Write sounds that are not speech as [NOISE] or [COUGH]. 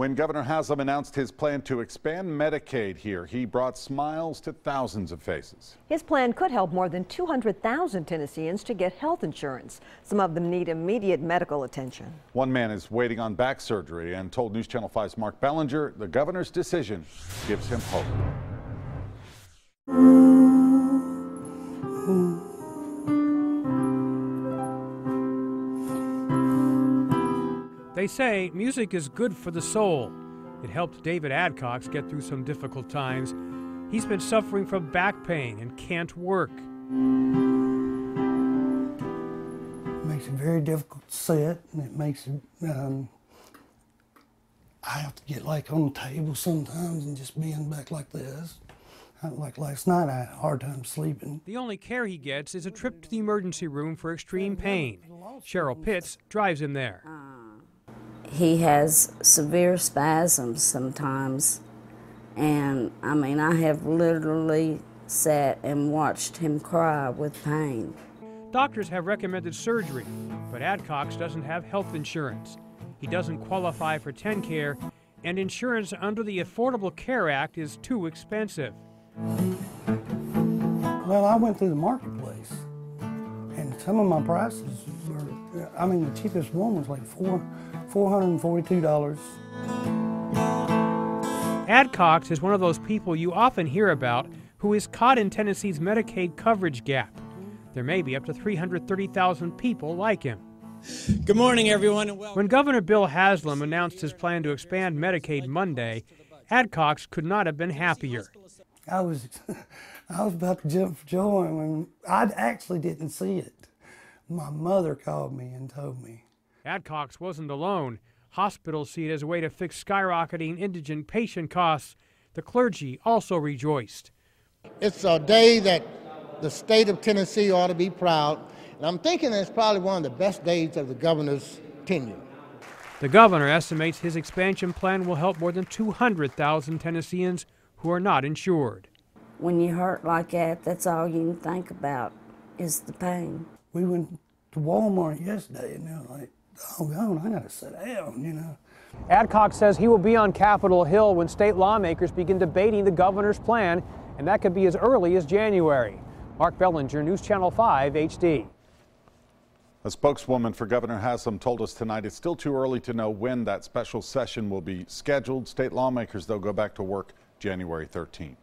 When Governor Haslam announced his plan to expand Medicaid here, he brought smiles to thousands of faces. His plan could help more than 200,000 Tennesseans to get health insurance. Some of them need immediate medical attention. One man is waiting on back surgery and told News Channel 5's Mark Bellinger the governor's decision gives him hope. They say music is good for the soul. It helped David Adcox get through some difficult times. He's been suffering from back pain and can't work. It makes it very difficult to sit, and it makes it. Um, I have to get like on the table sometimes and just bend back like this. Like last night, I had a hard time sleeping. The only care he gets is a trip to the emergency room for extreme pain. Cheryl Pitts drives him there. He has severe spasms sometimes, and I mean, I have literally sat and watched him cry with pain. Doctors have recommended surgery, but Adcox doesn't have health insurance. He doesn't qualify for TennCare, and insurance under the Affordable Care Act is too expensive. Well, I went through the marketplace, and some of my prices were, I mean, the cheapest one was like four, $442. Adcox is one of those people you often hear about who is caught in Tennessee's Medicaid coverage gap. There may be up to 330,000 people like him. Good morning, everyone. When Governor Bill Haslam announced his plan to expand Medicaid Monday, Adcox could not have been happier. I was, [LAUGHS] I was about to jump for joy when I actually didn't see it. My mother called me and told me. Adcox wasn't alone. Hospitals see it as a way to fix skyrocketing indigent patient costs. The clergy also rejoiced. It's a day that the state of Tennessee ought to be proud, and I'm thinking it's probably one of the best days of the governor's tenure. The governor estimates his expansion plan will help more than 200,000 Tennesseans who are not insured. When you hurt like that, that's all you can think about is the pain. We went to Walmart yesterday, and they're like, oh, God, I got to sit down, you know. Adcox says he will be on Capitol Hill when state lawmakers begin debating the governor's plan, and that could be as early as January. Mark Bellinger, News Channel 5 HD. A spokeswoman for Governor Haslam told us tonight it's still too early to know when that special session will be scheduled. State lawmakers, though, go back to work January 13th.